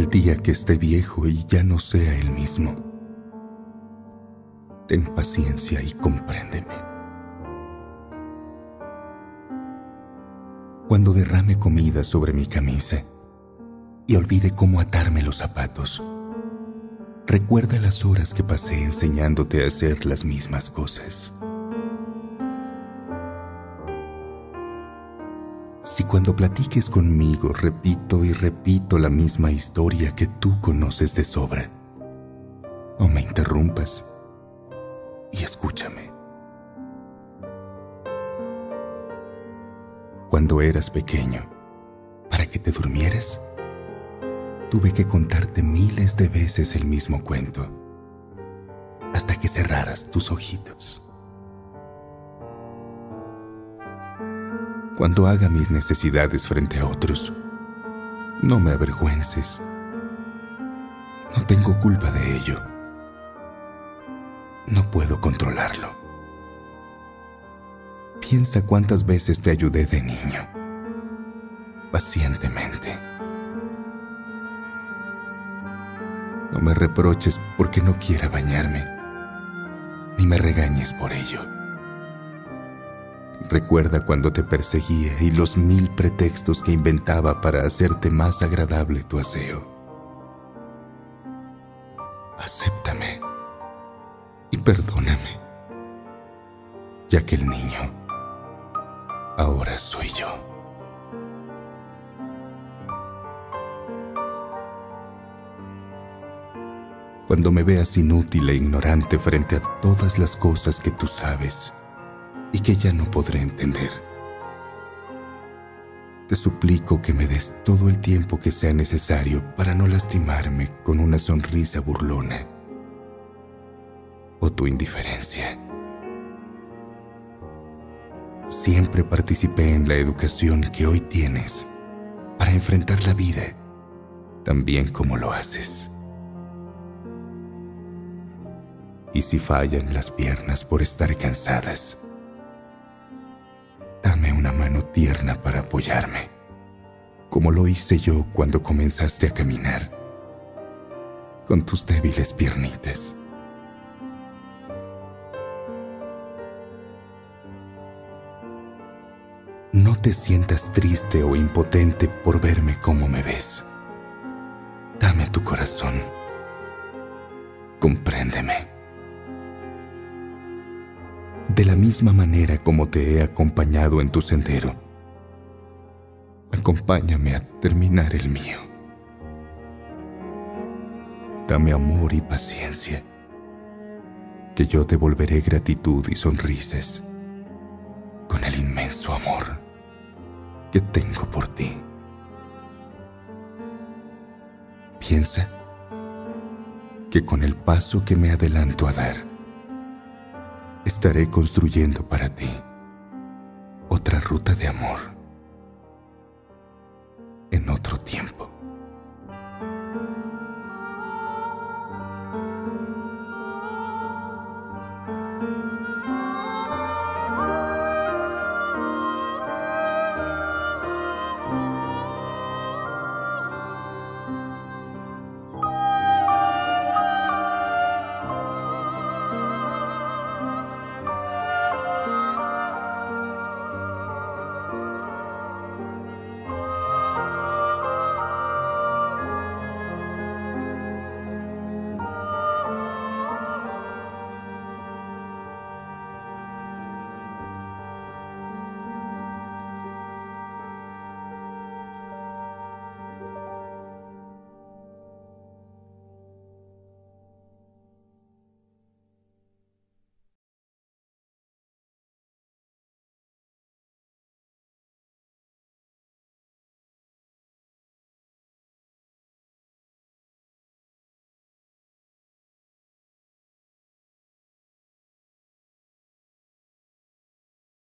el día que esté viejo y ya no sea el mismo. Ten paciencia y compréndeme. Cuando derrame comida sobre mi camisa y olvide cómo atarme los zapatos, recuerda las horas que pasé enseñándote a hacer las mismas cosas. Si cuando platiques conmigo repito y repito la misma historia que tú conoces de sobra, no me interrumpas y escúchame. Cuando eras pequeño, para que te durmieras, tuve que contarte miles de veces el mismo cuento, hasta que cerraras tus ojitos. Cuando haga mis necesidades frente a otros, no me avergüences. No tengo culpa de ello. No puedo controlarlo. Piensa cuántas veces te ayudé de niño, pacientemente. No me reproches porque no quiera bañarme, ni me regañes por ello. Recuerda cuando te perseguía y los mil pretextos que inventaba para hacerte más agradable tu aseo. Acéptame y perdóname, ya que el niño ahora soy yo. Cuando me veas inútil e ignorante frente a todas las cosas que tú sabes y que ya no podré entender, te suplico que me des todo el tiempo que sea necesario para no lastimarme con una sonrisa burlona o tu indiferencia. Siempre participé en la educación que hoy tienes para enfrentar la vida tan bien como lo haces. Y si fallan las piernas por estar cansadas, tierna para apoyarme, como lo hice yo cuando comenzaste a caminar, con tus débiles piernitas. No te sientas triste o impotente por verme como me ves. Dame tu corazón. Compréndeme. De la misma manera como te he acompañado en tu sendero, acompáñame a terminar el mío. Dame amor y paciencia, que yo devolveré gratitud y sonrisas con el inmenso amor que tengo por ti. Piensa que con el paso que me adelanto a dar, estaré construyendo para ti otra ruta de amor en otro tiempo.